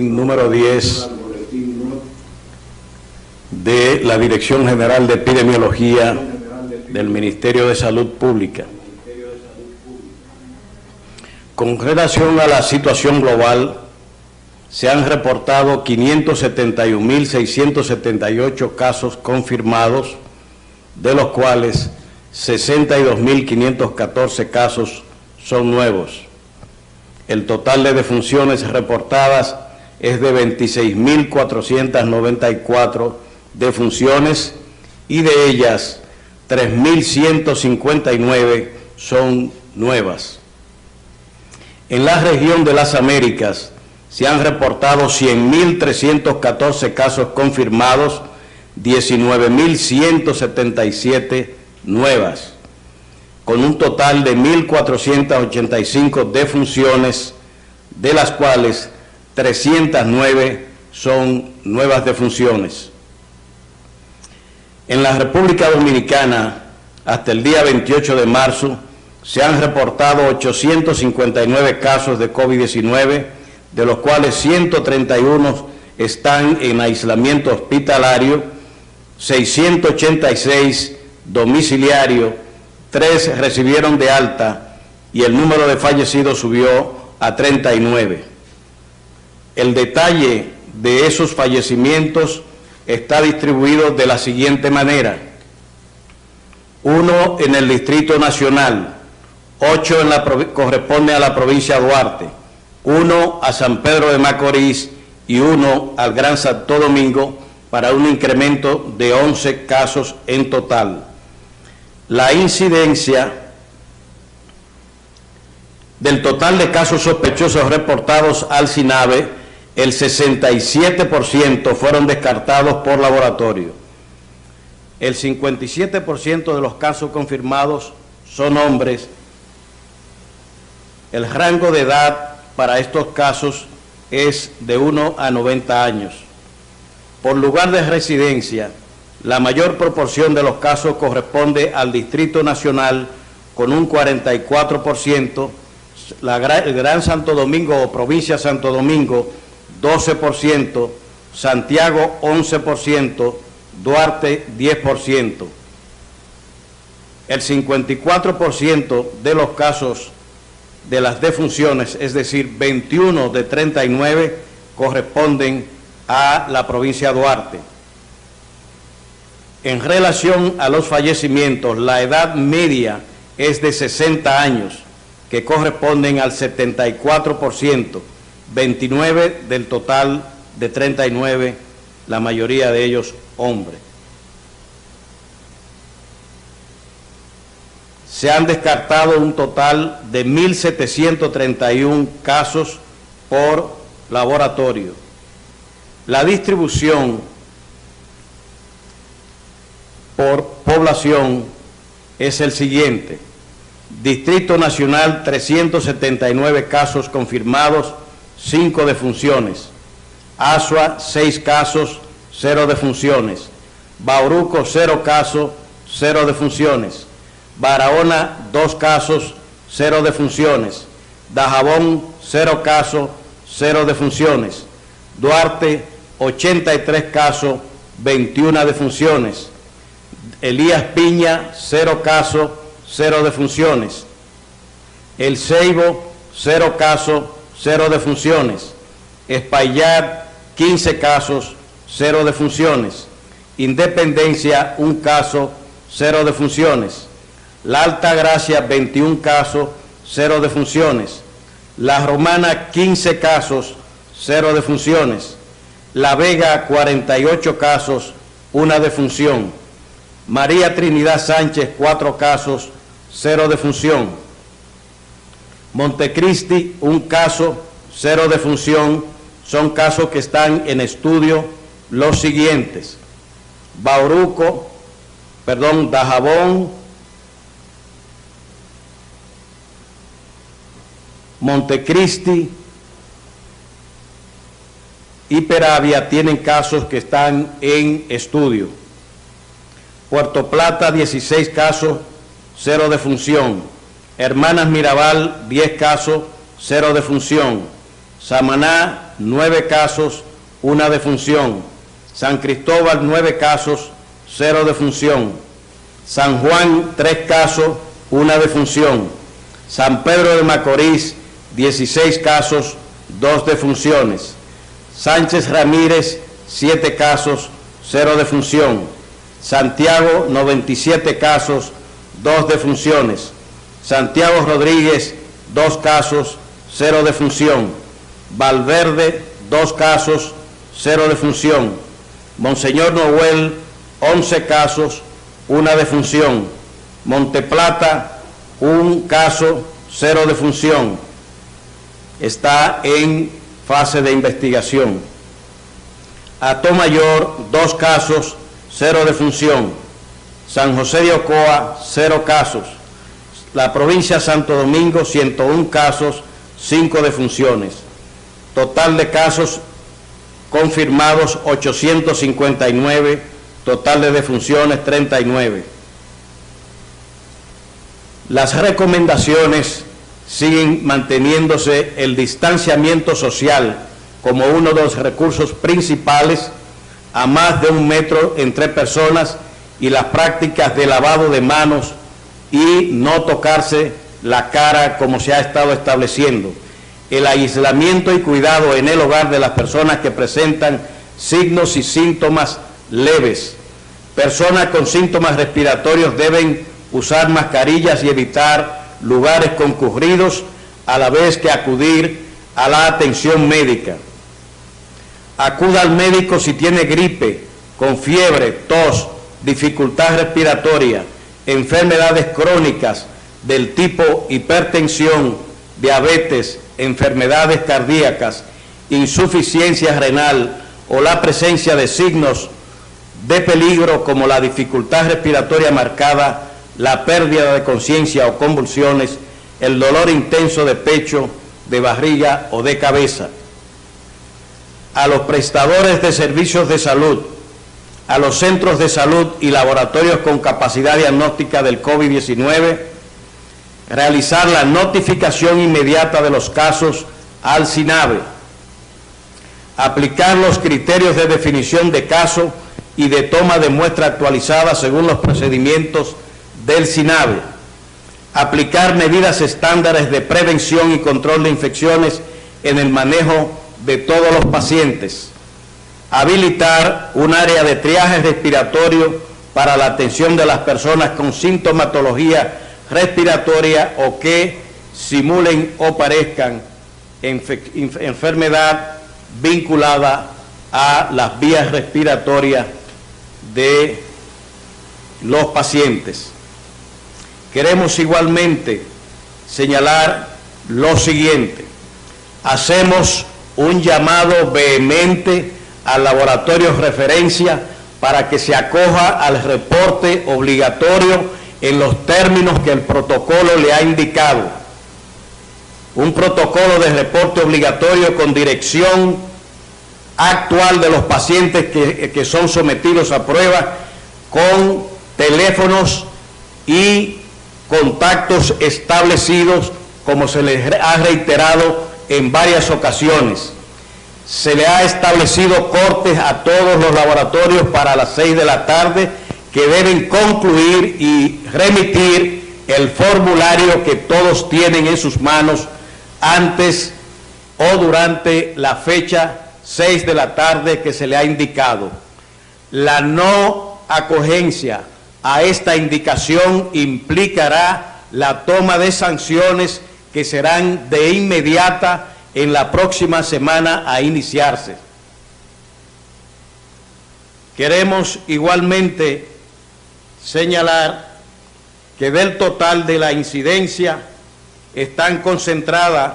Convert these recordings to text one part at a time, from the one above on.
número 10 de la Dirección General de Epidemiología del Ministerio de Salud Pública. Con relación a la situación global, se han reportado 571.678 casos confirmados, de los cuales 62.514 casos son nuevos. El total de defunciones reportadas es de 26.494 defunciones y de ellas 3.159 son nuevas. En la región de las Américas se han reportado 100.314 casos confirmados, 19.177 nuevas, con un total de 1.485 defunciones, de las cuales 309 son nuevas defunciones. En la República Dominicana, hasta el día 28 de marzo, se han reportado 859 casos de COVID-19, de los cuales 131 están en aislamiento hospitalario, 686 domiciliario, 3 recibieron de alta y el número de fallecidos subió a 39. El detalle de esos fallecimientos está distribuido de la siguiente manera. Uno en el Distrito Nacional, ocho en la, corresponde a la provincia de Duarte, uno a San Pedro de Macorís y uno al Gran Santo Domingo para un incremento de 11 casos en total. La incidencia del total de casos sospechosos reportados al SINAVE, el 67% fueron descartados por laboratorio. El 57% de los casos confirmados son hombres el rango de edad para estos casos es de 1 a 90 años. Por lugar de residencia, la mayor proporción de los casos corresponde al Distrito Nacional con un 44%, la el Gran Santo Domingo o provincia Santo Domingo 12%, Santiago 11%, Duarte 10%. El 54% de los casos de las defunciones, es decir, 21 de 39 corresponden a la provincia de Duarte. En relación a los fallecimientos, la edad media es de 60 años, que corresponden al 74%, 29 del total de 39, la mayoría de ellos hombres. se han descartado un total de 1.731 casos por laboratorio. La distribución por población es el siguiente. Distrito Nacional, 379 casos confirmados, 5 defunciones. Asua, 6 casos, 0 defunciones. Bauruco, 0 casos, 0 defunciones. Barahona, dos casos, cero defunciones. Dajabón, cero casos, cero defunciones. Duarte, 83 casos, 21 defunciones. Elías Piña, cero casos, cero defunciones. El Ceibo, cero casos, cero defunciones. Espaillat, 15 casos, cero defunciones. Independencia, un caso, cero defunciones. La Alta Gracia, 21 casos, cero defunciones. La Romana, 15 casos, cero defunciones. La Vega, 48 casos, una defunción. María Trinidad Sánchez, 4 casos, cero defunción. Montecristi, un caso, cero defunción. Son casos que están en estudio los siguientes. Bauruco, perdón, Dajabón, Montecristi y Peravia tienen casos que están en estudio. Puerto Plata, 16 casos, cero de función. Hermanas Mirabal, 10 casos, cero de función. Samaná, nueve casos, una defunción. San Cristóbal, nueve casos, cero defunción. San Juan, tres casos, una defunción. San Pedro de Macorís, 16 casos, dos defunciones. Sánchez Ramírez, siete casos, cero defunción. Santiago, 97 casos, dos defunciones. Santiago Rodríguez, dos casos, cero defunción. Valverde, dos casos, cero defunción. Monseñor Noel, 11 casos, una defunción. Monteplata, un caso, cero defunción. Está en fase de investigación. Mayor, dos casos, cero defunción. San José de Ocoa, cero casos. La provincia de Santo Domingo, 101 casos, cinco defunciones. Total de casos confirmados, 859. Total de defunciones, 39. Las recomendaciones siguen manteniéndose el distanciamiento social como uno de los recursos principales a más de un metro entre personas y las prácticas de lavado de manos y no tocarse la cara como se ha estado estableciendo. El aislamiento y cuidado en el hogar de las personas que presentan signos y síntomas leves. Personas con síntomas respiratorios deben usar mascarillas y evitar lugares concurridos a la vez que acudir a la atención médica. Acuda al médico si tiene gripe, con fiebre, tos, dificultad respiratoria, enfermedades crónicas del tipo hipertensión, diabetes, enfermedades cardíacas, insuficiencia renal o la presencia de signos de peligro como la dificultad respiratoria marcada, la pérdida de conciencia o convulsiones, el dolor intenso de pecho, de barriga o de cabeza. A los prestadores de servicios de salud, a los centros de salud y laboratorios con capacidad diagnóstica del COVID-19, realizar la notificación inmediata de los casos al SINAVE, aplicar los criterios de definición de caso y de toma de muestra actualizada según los procedimientos del SINAVE, aplicar medidas estándares de prevención y control de infecciones en el manejo de todos los pacientes, habilitar un área de triaje respiratorio para la atención de las personas con sintomatología respiratoria o que simulen o parezcan enfermedad vinculada a las vías respiratorias de los pacientes. Queremos igualmente señalar lo siguiente. Hacemos un llamado vehemente al laboratorio referencia para que se acoja al reporte obligatorio en los términos que el protocolo le ha indicado. Un protocolo de reporte obligatorio con dirección actual de los pacientes que, que son sometidos a prueba con teléfonos y contactos establecidos como se les ha reiterado en varias ocasiones. Se le ha establecido cortes a todos los laboratorios para las seis de la tarde que deben concluir y remitir el formulario que todos tienen en sus manos antes o durante la fecha 6 de la tarde que se le ha indicado. La no acogencia a esta indicación implicará la toma de sanciones que serán de inmediata en la próxima semana a iniciarse. Queremos igualmente señalar que del total de la incidencia están concentradas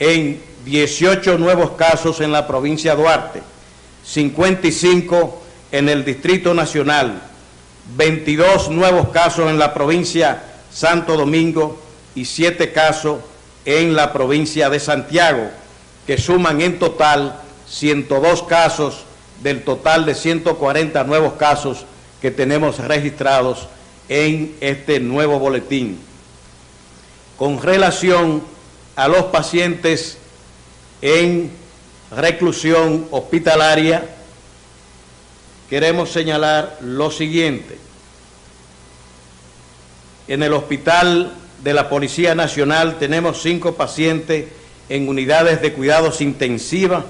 en 18 nuevos casos en la provincia de Duarte, 55 en el Distrito Nacional, 22 nuevos casos en la provincia Santo Domingo y 7 casos en la provincia de Santiago, que suman en total 102 casos del total de 140 nuevos casos que tenemos registrados en este nuevo boletín. Con relación a los pacientes en reclusión hospitalaria, queremos señalar lo siguiente. En el hospital de la Policía Nacional tenemos cinco pacientes en unidades de cuidados intensivos,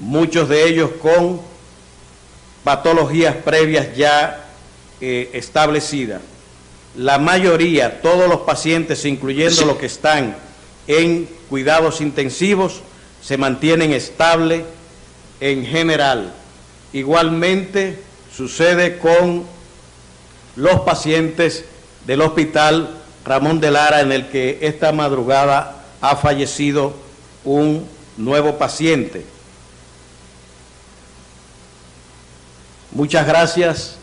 muchos de ellos con patologías previas ya eh, establecidas. La mayoría, todos los pacientes, incluyendo los que están en cuidados intensivos, se mantienen estables en general. Igualmente sucede con los pacientes del hospital Ramón de Lara, en el que esta madrugada ha fallecido un nuevo paciente. Muchas gracias